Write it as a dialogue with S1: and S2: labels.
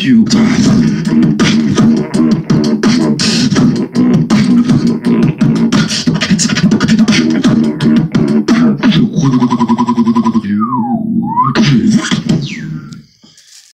S1: you. you.